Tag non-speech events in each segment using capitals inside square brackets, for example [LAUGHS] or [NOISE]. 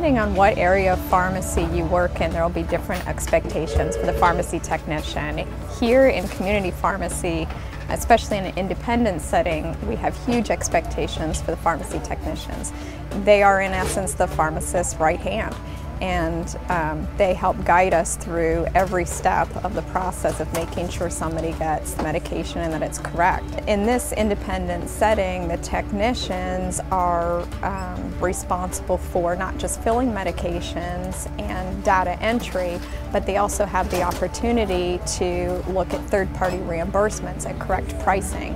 Depending on what area of pharmacy you work in, there will be different expectations for the pharmacy technician. Here in community pharmacy, especially in an independent setting, we have huge expectations for the pharmacy technicians. They are in essence the pharmacist's right hand and um, they help guide us through every step of the process of making sure somebody gets medication and that it's correct. In this independent setting, the technicians are um, responsible for not just filling medications and data entry, but they also have the opportunity to look at third-party reimbursements and correct pricing.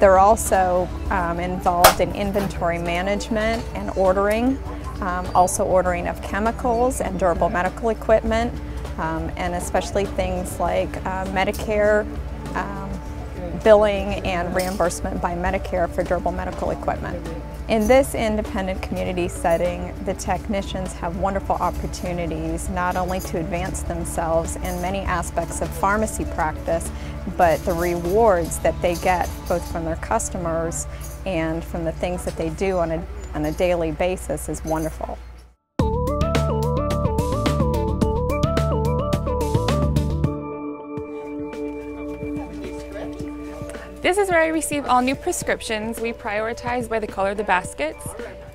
They're also um, involved in inventory management and ordering um, also ordering of chemicals and durable medical equipment, um, and especially things like uh, Medicare um, billing and reimbursement by Medicare for durable medical equipment. In this independent community setting, the technicians have wonderful opportunities not only to advance themselves in many aspects of pharmacy practice, but the rewards that they get both from their customers and from the things that they do on a on a daily basis is wonderful. This is where I receive all new prescriptions. We prioritize by the color of the baskets.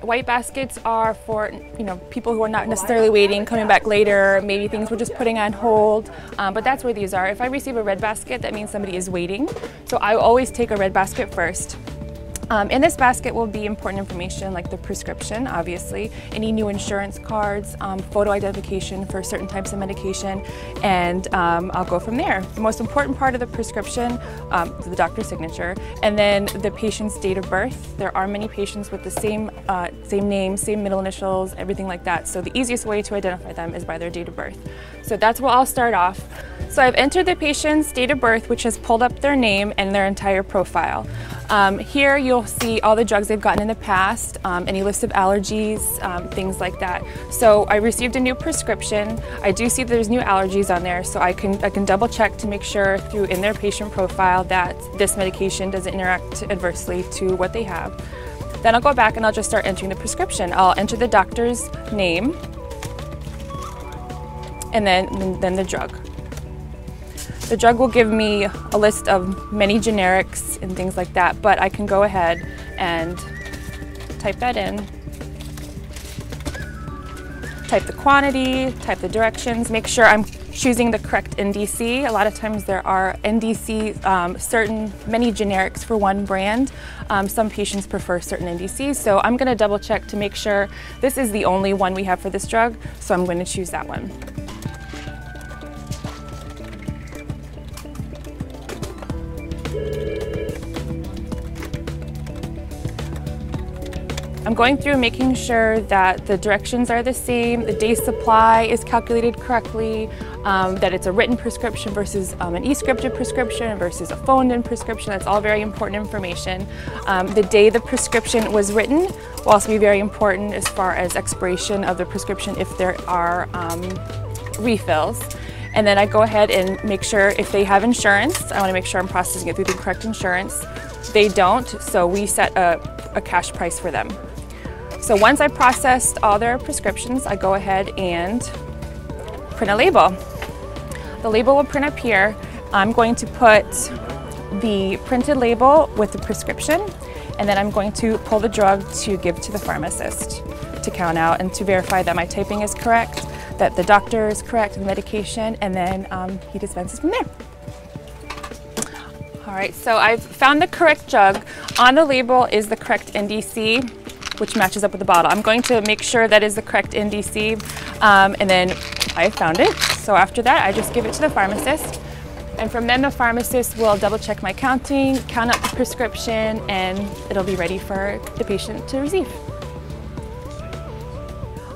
White baskets are for you know people who are not necessarily waiting, coming back later, maybe things we're just putting on hold, um, but that's where these are. If I receive a red basket, that means somebody is waiting. So I always take a red basket first. Um, in this basket will be important information like the prescription, obviously, any new insurance cards, um, photo identification for certain types of medication, and um, I'll go from there. The most important part of the prescription, um, the doctor's signature, and then the patient's date of birth. There are many patients with the same, uh, same name, same middle initials, everything like that. So the easiest way to identify them is by their date of birth. So that's where I'll start off. So I've entered the patient's date of birth, which has pulled up their name and their entire profile. Um, here you'll see all the drugs they've gotten in the past, um, any list of allergies, um, things like that. So I received a new prescription. I do see there's new allergies on there, so I can, I can double check to make sure through in their patient profile that this medication doesn't interact adversely to what they have. Then I'll go back and I'll just start entering the prescription. I'll enter the doctor's name and then, then the drug. The drug will give me a list of many generics and things like that, but I can go ahead and type that in. Type the quantity, type the directions, make sure I'm choosing the correct NDC. A lot of times there are NDC, um, certain, many generics for one brand. Um, some patients prefer certain NDCs, so I'm gonna double check to make sure this is the only one we have for this drug, so I'm gonna choose that one. I'm going through making sure that the directions are the same, the day supply is calculated correctly, um, that it's a written prescription versus um, an e-scripted prescription versus a phoned-in prescription. That's all very important information. Um, the day the prescription was written will also be very important as far as expiration of the prescription if there are um, refills. And then I go ahead and make sure if they have insurance, I want to make sure I'm processing it through the correct insurance. They don't, so we set a, a cash price for them. So once I processed all their prescriptions, I go ahead and print a label. The label will print up here. I'm going to put the printed label with the prescription, and then I'm going to pull the drug to give to the pharmacist to count out and to verify that my typing is correct, that the doctor is correct, the medication, and then um, he dispenses from there. All right, so I've found the correct drug. On the label is the correct NDC which matches up with the bottle. I'm going to make sure that is the correct NDC um, and then I found it. So after that, I just give it to the pharmacist. And from then the pharmacist will double check my counting, count up the prescription, and it'll be ready for the patient to receive.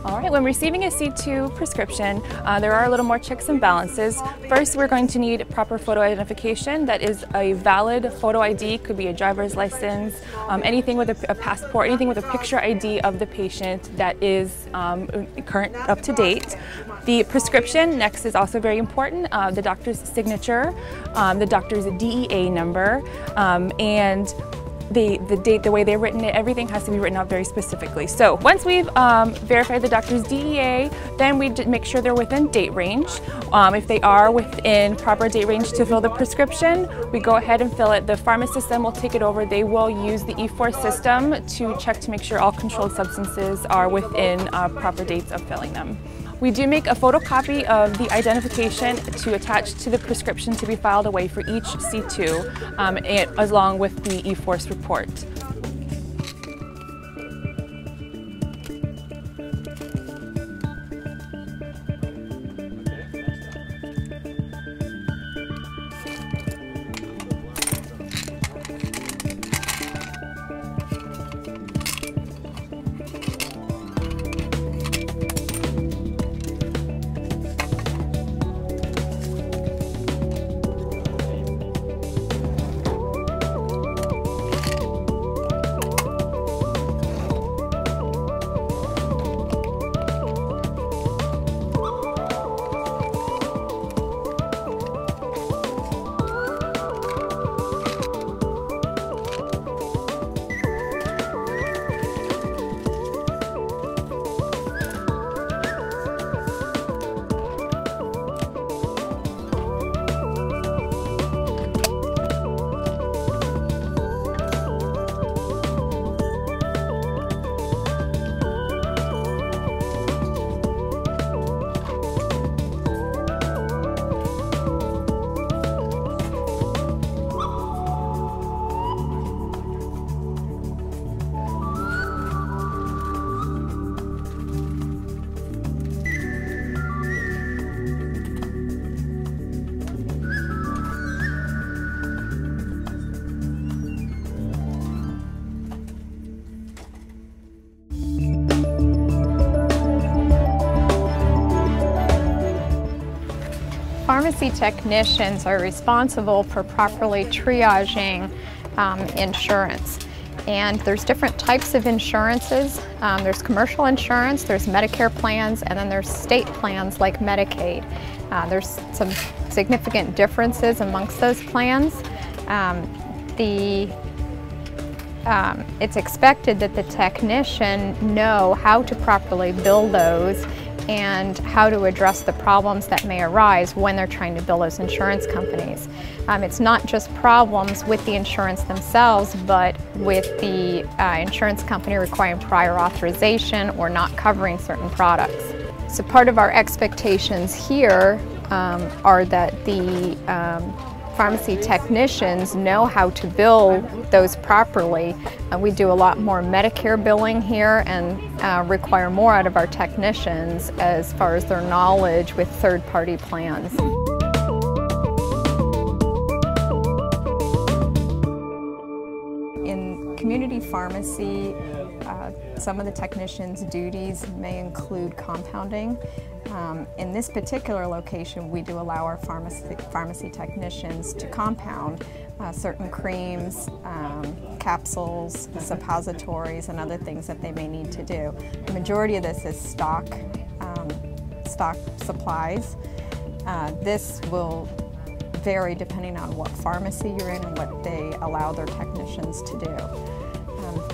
All right, when receiving a C2 prescription, uh, there are a little more checks and balances. First, we're going to need proper photo identification. That is a valid photo ID, could be a driver's license, um, anything with a, a, passport, anything with a picture ID of the patient that is um, current, up to date. The prescription next is also very important. Uh, the doctor's signature, um, the doctor's DEA number, um, and the, the date, the way they've written it, everything has to be written out very specifically. So once we've um, verified the doctor's DEA, then we make sure they're within date range. Um, if they are within proper date range to fill the prescription, we go ahead and fill it. The pharmacist then will take it over. They will use the E-FORCSE system to check to make sure all controlled substances are within uh, proper dates of filling them. We do make a photocopy of the identification to attach to the prescription to be filed away for each C2 um, and, along with the E-FORCSE report. Technicians are responsible for properly triaging um, insurance. And there's different types of insurances. Um, there's commercial insurance, there's Medicare plans, and then there's state plans like Medicaid. Uh, there's some significant differences amongst those plans. Um, the um, it's expected that the technician know how to properly bill those and how to address the problems that may arise when they're trying to bill those insurance companies. Um, it's not just problems with the insurance themselves, but with the uh, insurance company requiring prior authorization or not covering certain products. So part of our expectations here um, are that the um, pharmacy technicians know how to bill those properly. Uh, we do a lot more Medicare billing here and uh, require more out of our technicians as far as their knowledge with third-party plans. In community pharmacy, uh, some of the technicians' duties may include compounding. Um, in this particular location, we do allow our pharmacy, pharmacy technicians to compound uh, certain creams, um, capsules, suppositories, and other things that they may need to do. The majority of this is stock, um, stock supplies. Uh, this will vary depending on what pharmacy you're in and what they allow their technicians to do.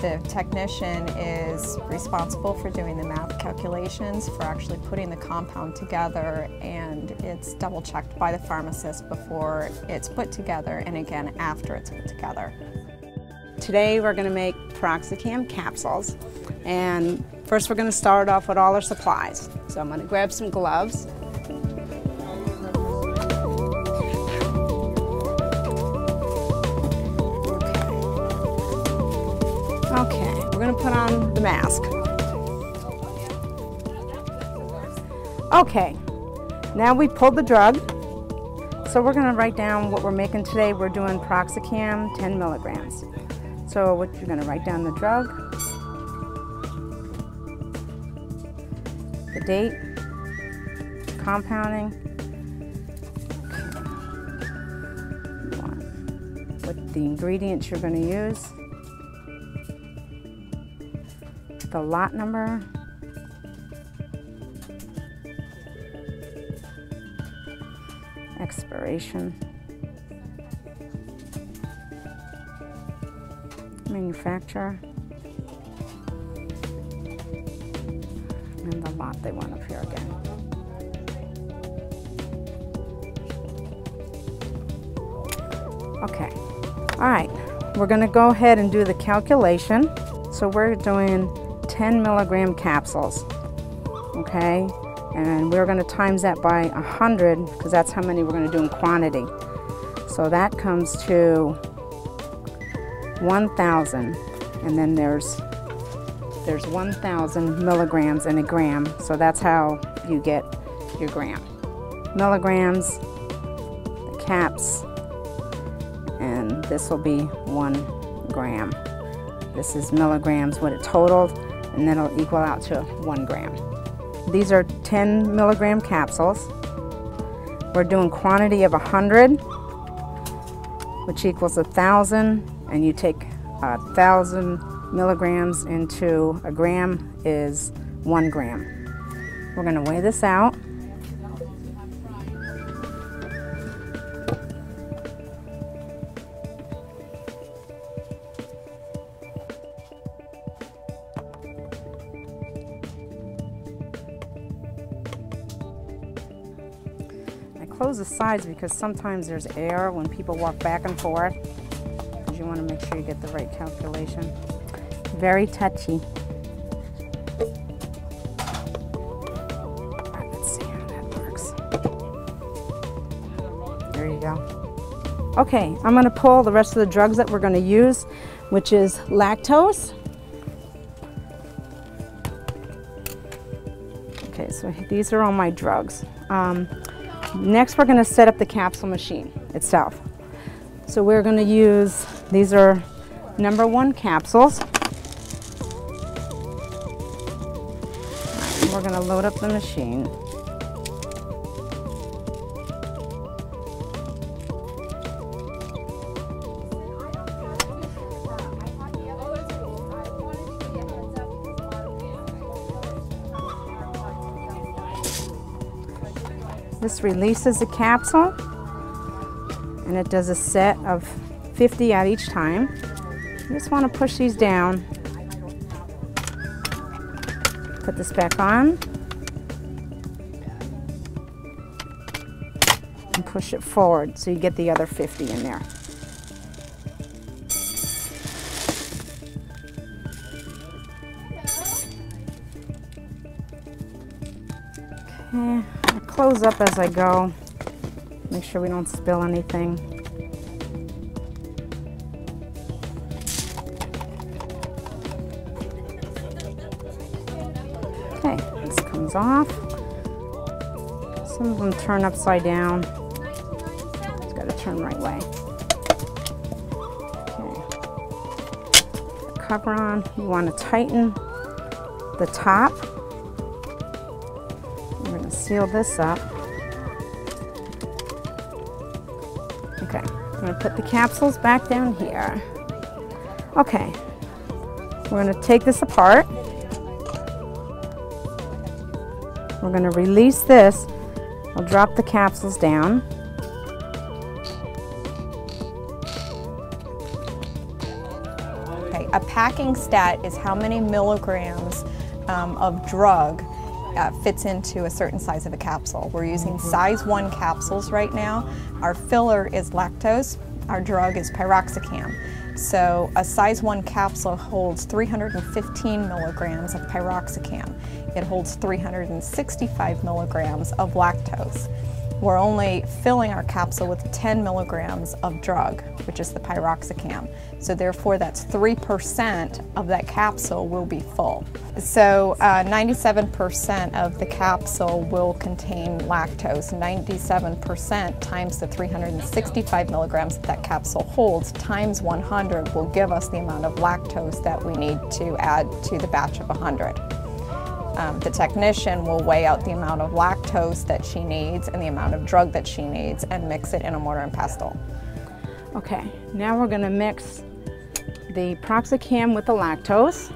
The technician is responsible for doing the math calculations, for actually putting the compound together, and it's double checked by the pharmacist before it's put together and again after it's put together. Today we're going to make Piroxicam capsules and first we're going to start off with all our supplies. So I'm going to grab some gloves mask. Okay, now we pulled the drug. So we're gonna write down what we're making today. We're doing Piroxicam 10 milligrams. So what you're gonna write down the drug, the date, compounding, what the ingredients you're gonna use, the lot number. Expiration. manufacturer. And the lot they want up here again. Okay, all right, we're gonna go ahead and do the calculation. So we're doing 10 milligram capsules, okay? And we're gonna times that by 100 because that's how many we're gonna do in quantity. So that comes to 1,000 and then there's there's 1,000 milligrams in a gram. So that's how you get your gram. Milligrams, the caps, and this will be one gram. This is milligrams, what it totaled, and then it'll equal out to one gram. These are 10 milligram capsules. We're doing quantity of 100, which equals a thousand, and you take a thousand milligrams into a gram is one gram. We're gonna weigh this out. Sides because sometimes there's air when people walk back and forth. You want to make sure you get the right calculation. Very touchy. Let's see how that works. There you go. Okay, I'm going to pull the rest of the drugs that we're going to use, which is lactose. Okay, so these are all my drugs. Um, next, we're going to set up the capsule machine itself. So we're going to use, these are number one capsules. We're going to load up the machine. Releases the capsule and it does a set of 50 at each time. You just want to push these down. Put this back on. And push it forward so you get the other 50 in there. Okay, close up as I go. Make sure we don't spill anything. Okay, this comes off. Some of them turn upside down. It's got to turn right way. Okay. Cover on. You want to tighten the top. Going to seal this up. Okay, I'm gonna put the capsules back down here. Okay, we're gonna take this apart. We're gonna release this. I'll drop the capsules down. Okay, a packing stat is how many milligrams um, of drug uh, fits into a certain size of a capsule. We're using size 1 capsules right now. Our filler is lactose, our drug is piroxicam. So a size 1 capsule holds 315 milligrams of piroxicam. It holds 365 milligrams of lactose. We're only filling our capsule with 10 milligrams of drug, which is the piroxicam. So therefore that's 3% of that capsule will be full. So 97% uh, of the capsule will contain lactose. 97% times the 365 milligrams that that capsule holds times 100 will give us the amount of lactose that we need to add to the batch of 100. Um, the technician will weigh out the amount of lactose that she needs and the amount of drug that she needs and mix it in a mortar and pestle. Okay, now we're going to mix the Piroxicam with the lactose.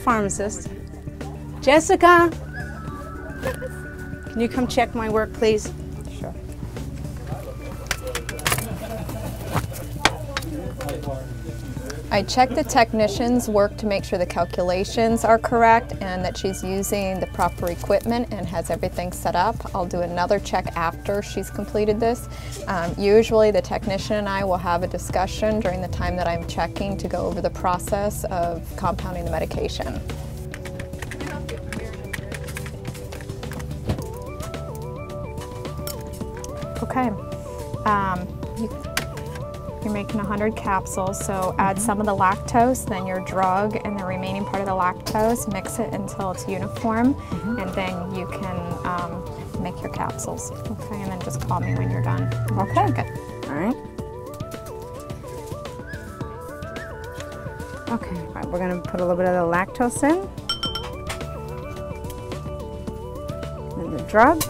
Pharmacist. Jessica, can you come check my work, please? I check the technician's work to make sure the calculations are correct and that she's using the proper equipment and has everything set up. I'll do another check after she's completed this. Um, usually the technician and I will have a discussion during the time that I'm checking to go over the process of compounding the medication. Okay. Um, you, you're making 100 capsules, so add some of the lactose, then your drug, and the remaining part of the lactose. Mix it until it's uniform, and then you can um, make your capsules. Okay, and then just call me when you're done. Okay. It. All right. Okay, all right, we're gonna put a little bit of the lactose in. And the drug.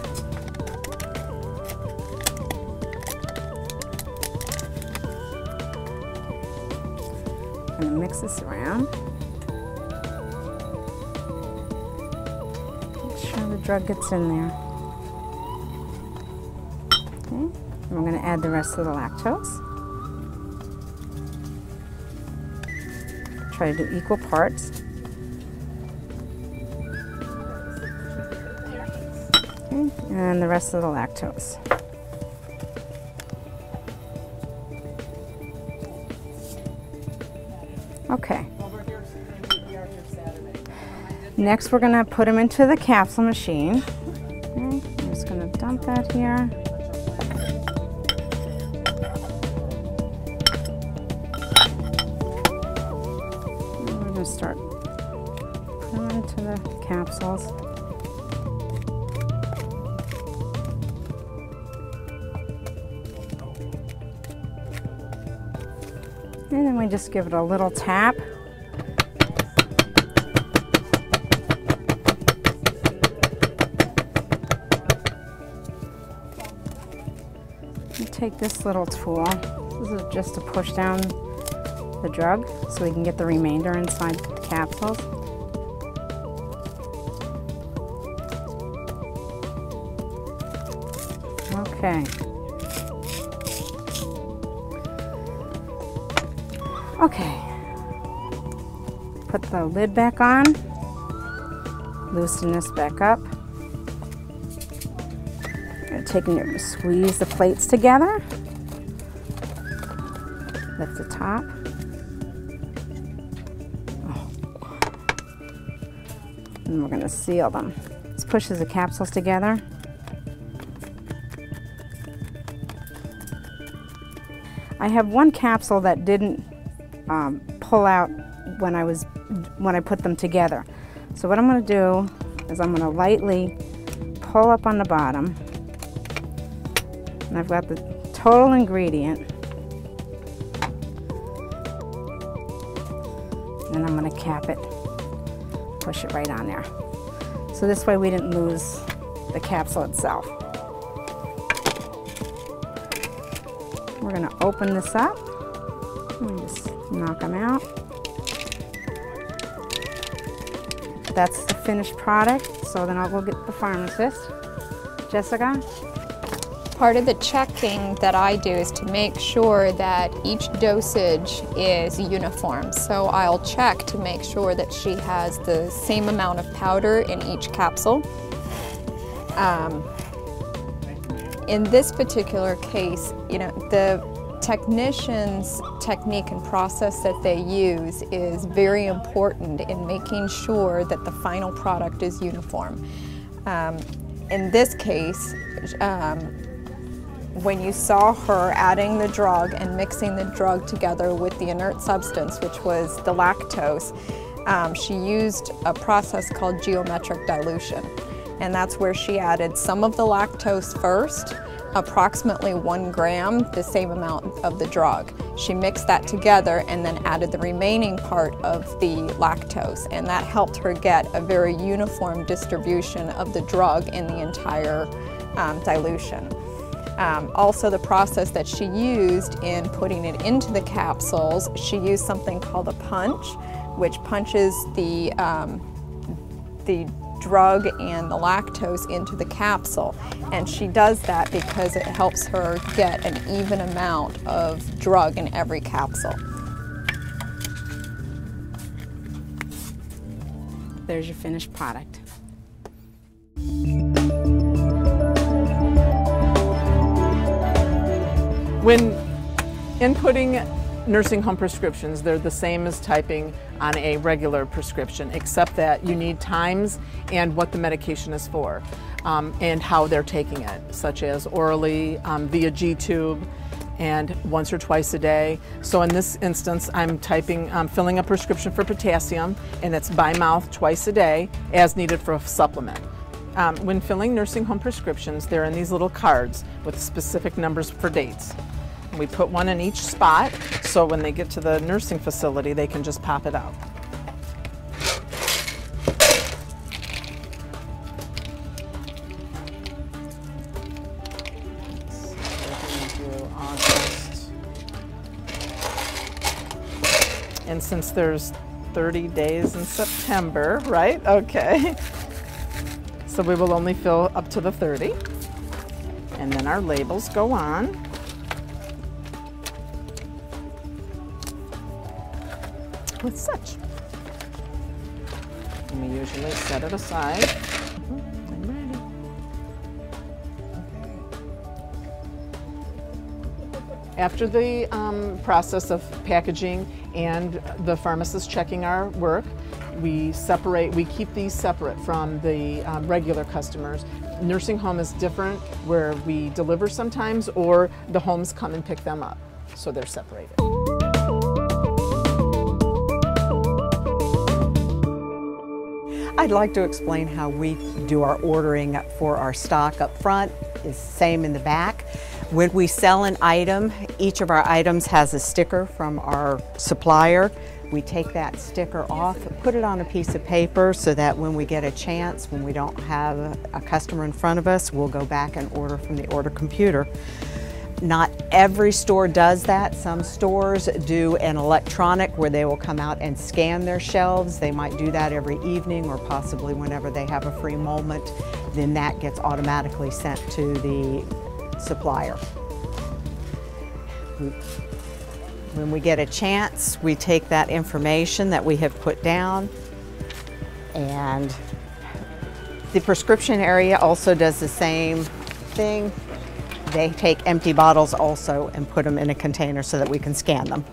Drug gets in there. Okay, and we're gonna add the rest of the lactose. Try to do equal parts. Okay, and the rest of the lactose. Next, we're gonna put them into the capsule machine. Okay, I'm just gonna dump that here. And we're gonna start putting them into the capsules. And then we just give it a little tap. You take this little tool. This is just to push down the drug so we can get the remainder inside the capsules. Okay. Okay. Put the lid back on. Loosen this back up. Gonna squeeze the plates together. Lift the top. And we're gonna seal them. This pushes the capsules together. I have one capsule that didn't um, pull out when I was when I put them together. So what I'm going to do is I'm going to lightly pull up on the bottom, and I've got the total ingredient, and I'm going to cap it, push it right on there. So this way we didn't lose the capsule itself. We're going to open this up and just knock them out. That's the finished product, so then I'll go get the pharmacist. Jessica? Part of the checking that I do is to make sure that each dosage is uniform. So I'll check to make sure that she has the same amount of powder in each capsule. Um, in this particular case, you know, the technician's technique and process that they use is very important in making sure that the final product is uniform. Um, in this case, um, when you saw her adding the drug and mixing the drug together with the inert substance, which was the lactose, um, she used a process called geometric dilution. And that's where she added some of the lactose first, approximately one gram, the same amount of the drug. She mixed that together and then added the remaining part of the lactose, and that helped her get a very uniform distribution of the drug in the entire um, dilution. Um, also the process that she used in putting it into the capsules, she used something called a punch, which punches the, um, the drug and the lactose into the capsule. And she does that because it helps her get an even amount of drug in every capsule. There's your finished product. When inputting nursing home prescriptions, they're the same as typing on a regular prescription, except that you need times and what the medication is for um, and how they're taking it, such as orally, um, via G-tube, and once or twice a day. So in this instance, I'm typing, um, filling a prescription for potassium, and it's by mouth twice a day as needed for a supplement. Um, when filling nursing home prescriptions, they're in these little cards with specific numbers for dates. We put one in each spot, so when they get to the nursing facility, they can just pop it out. And since there's 30 days in September, right? Okay. [LAUGHS] So we will only fill up to the 30. And then our labels go on. with such. And we usually set it aside. After the um, process of packaging and the pharmacist checking our work, we separate, we keep these separate from the um, regular customers. Nursing home is different where we deliver sometimes or the homes come and pick them up. So they're separated. I'd like to explain how we do our ordering for our stock up front. Is same in the back. When we sell an item, each of our items has a sticker from our supplier. We take that sticker off, put it on a piece of paper so that when we get a chance, when we don't have a customer in front of us, we'll go back and order from the order computer. Not every store does that. Some stores do an electronic where they will come out and scan their shelves. They might do that every evening or possibly whenever they have a free moment. Then that gets automatically sent to the supplier. When we get a chance, we take that information that we have put down and the prescription area also does the same thing. They take empty bottles also and put them in a container so that we can scan them.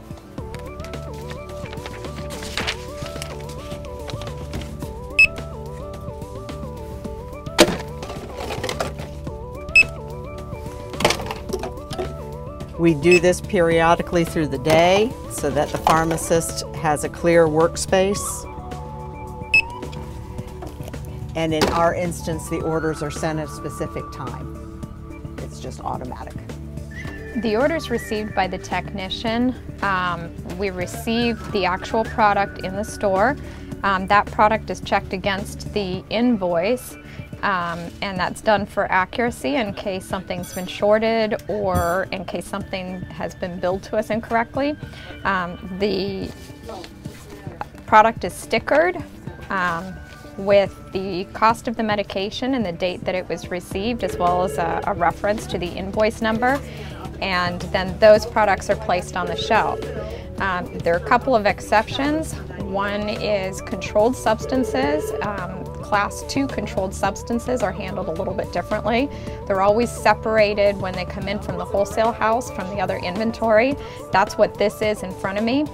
We do this periodically through the day so that the pharmacist has a clear workspace. And in our instance, the orders are sent at a specific time it's just automatic. The orders received by the technician, um, we receive the actual product in the store. Um, that product is checked against the invoice um, and that's done for accuracy in case something's been shorted or in case something has been billed to us incorrectly. Um, the product is stickered um, with the cost of the medication and the date that it was received, as well as a, a reference to the invoice number. And then those products are placed on the shelf. Um, there are a couple of exceptions. One is controlled substances. Um, class 2 controlled substances are handled a little bit differently. They're always separated when they come in from the wholesale house from the other inventory. That's what this is in front of me.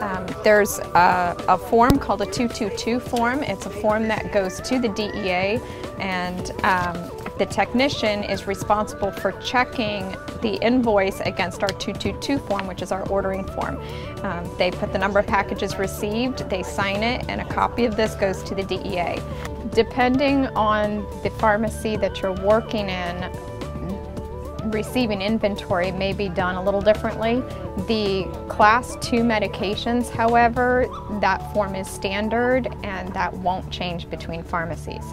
Um, there's a, a, form called a 222 form. It's a form that goes to the DEA and um, the technician is responsible for checking the invoice against our 222 form, which is our ordering form. Um, they put the number of packages received, they sign it, and a copy of this goes to the DEA. Depending on the pharmacy that you're working in, receiving inventory may be done a little differently. The class 2 medications, however, that form is standard and that won't change between pharmacies.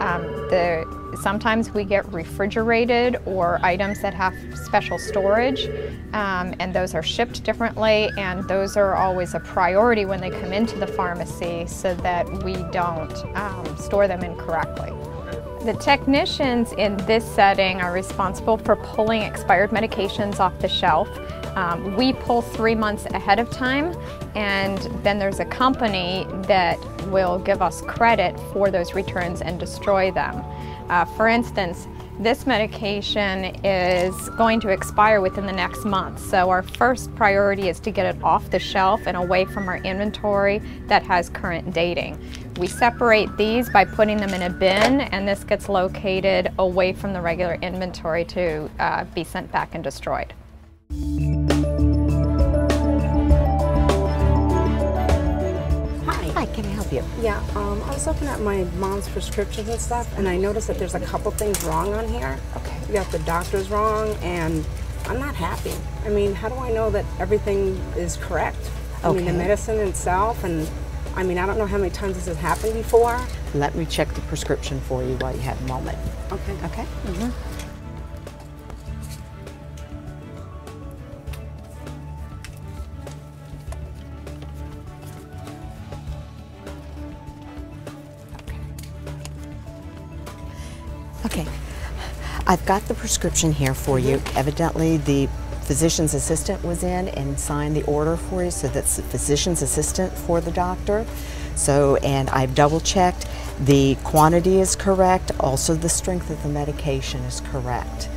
Um, the, sometimes we get refrigerated or items that have special storage, um, and those are shipped differently, and those are always a priority when they come into the pharmacy so that we don't um, store them incorrectly. The technicians in this setting are responsible for pulling expired medications off the shelf. Um, we pull three months ahead of time, and then there's a company that will give us credit for those returns and destroy them. Uh, for instance, this medication is going to expire within the next month, so our first priority is to get it off the shelf and away from our inventory that has current dating. We separate these by putting them in a bin, and this gets located away from the regular inventory to uh, be sent back and destroyed. Help you? Yeah, um, I was looking at my mom's prescriptions and stuff, and I noticed that there's a couple things wrong on here. Okay. You got the doctors wrong, and I'm not happy. I mean, how do I know that everything is correct? I mean, the medicine itself, and I mean, I don't know how many times this has happened before. Let me check the prescription for you while you have a moment. Okay. Okay? Okay. I've got the prescription here for you. Evidently, the physician's assistant was in and signed the order for you, so that's the physician's assistant for the doctor. So, and I've double checked. The quantity is correct, also the strength of the medication is correct.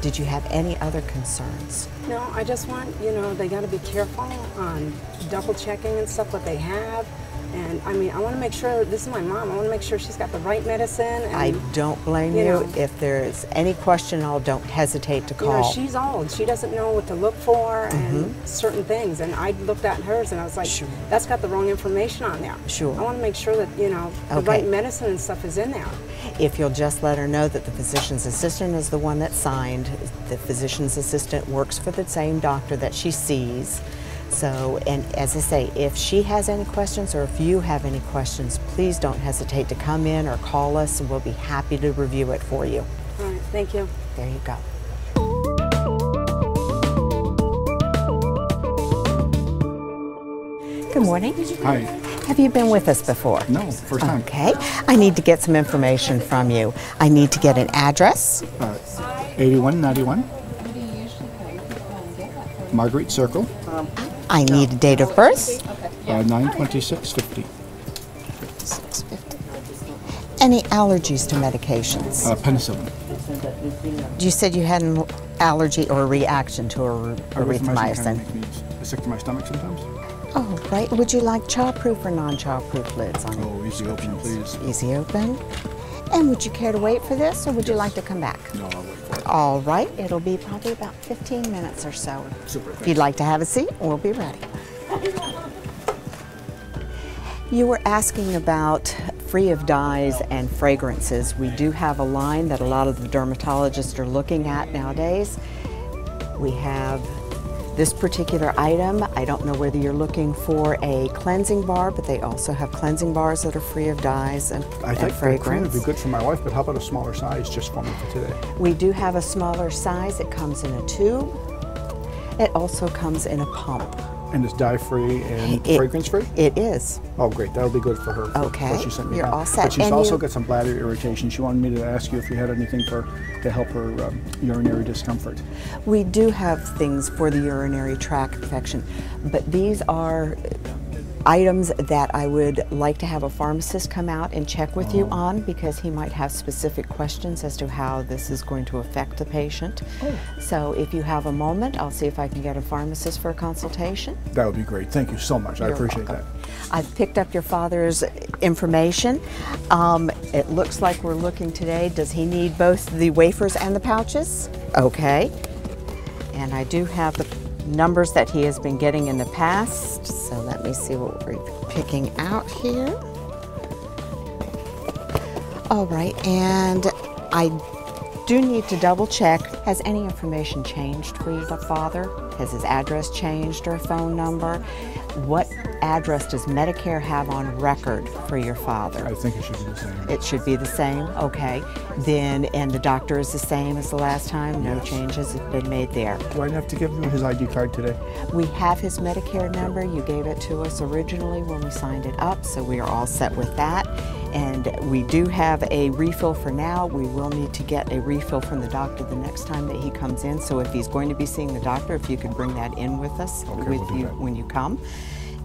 Did you have any other concerns? No, I just want, you know, they got to be careful on double checking and stuff what they have. And I mean, I want to make sure, this is my mom, I want to make sure she's got the right medicine. And, I don't blame you you. know. If there is any question at all, don't hesitate to You know, call. she's old. She doesn't know what to look for and certain things. And I looked at hers and I was like, Mm-hmm. Sure. that's got the wrong information on there. Sure. I want to make sure that, you know, the Okay. right medicine and stuff is in there. If you'll just let her know that the physician's assistant is the one that signed, the physician's assistant works for the same doctor that she sees. So, and as I say, if she has any questions or if you have any questions, please don't hesitate to come in or call us and we'll be happy to review it for you. All right, thank you. There you go. Good morning. Hi. Have you been with us before? No, first time. Okay. I need to get some information from you. I need to get an address. Uh, 8191 Marguerite Circle, I need a date of birth. uh, 92650. 650. Any allergies to medications? Uh, penicillin. you said you had an allergy or a reaction to a Erythromycin kind erythromycin. of me sick to my stomach sometimes. Oh, right. Would you like child-proof or non-child-proof lids on Oh, easy open, please. Easy open. And would you care to wait for this, or would you like to come back? No, I'll wait for it. All right. It'll be probably about 15 minutes or so. Super, If you'd like to have a seat, we'll be ready. You were asking about free of dyes and fragrances. We do have a line that a lot of the dermatologists are looking at nowadays. We have this particular item. I don't know whether you're looking for a cleansing bar, but they also have cleansing bars that are free of dyes and, I and think fragrance. would be good for my wife, but how about a smaller size just for me for today? We do have a smaller size. It comes in a tube. It also comes in a pump. And it's dye-free and It- fragrance-free? It is. Oh, great. That'll be good for her. for Okay, What she sent me you're all set. But she's And also you- got some bladder irritation. She wanted me to ask you if you had anything for to help her um, urinary discomfort. We do have things for the urinary tract infection, but these are items that I would like to have a pharmacist come out and check with you on because he might have specific questions as to how this is going to affect the patient. So if you have a moment, I'll see if I can get a pharmacist for a consultation. That would be great. Thank you so much. I You're appreciate welcome. that. I've picked up your father's information. Um, it looks like we're looking today. Does he need both the wafers and the pouches? Okay. And I do have the numbers that he has been getting in the past. So let me see what we're picking out here. All right, and I do need to double check, has any information changed for your father? Has his address changed or phone number? What address does Medicare have on record for your father? I think it should be the same. It should be the same, okay. Then, and the doctor is the same as the last time? No changes have been made there. Do I have to give him his ID card today? We have his Medicare number. You gave it to us originally when we signed it up, so we are all set with that. And we do have a refill for now. We will need to get a refill from the doctor the next time that he comes in. So if he's going to be seeing the doctor, if you could bring that in with us Okay, with we'll you that. when you come.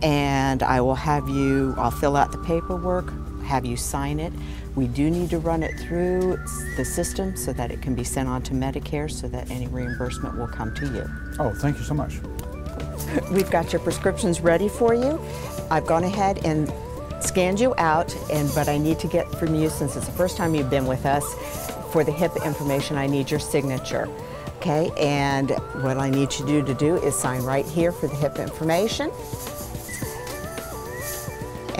And I will have you, I'll fill out the paperwork, have you sign it. We do need to run it through the system so that it can be sent on to Medicare so that any reimbursement will come to you. Oh, thank you so much. [LAUGHS] We've got your prescriptions ready for you. I've gone ahead and scanned you out, and but I need to get from you, since it's the first time you've been with us, for the HIPAA information, I need your signature. Okay, and what I need you to do to do is sign right here for the HIPAA information.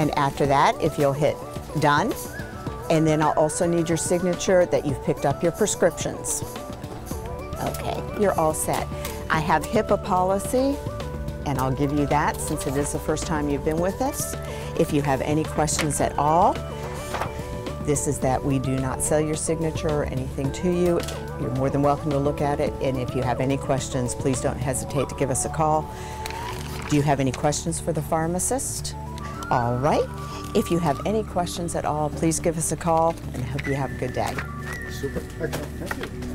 And after that, if you'll hit done, and then I'll also need your signature that you've picked up your prescriptions. Okay, you're all set. I have HIPAA policy, and I'll give you that since it is the first time you've been with us. If you have any questions at all, this is that we do not sell your signature or anything to you. You're more than welcome to look at it, and if you have any questions, please don't hesitate to give us a call. Do you have any questions for the pharmacist? All right. If you have any questions at all, please give us a call, and I hope you have a good day. Super. Thank you.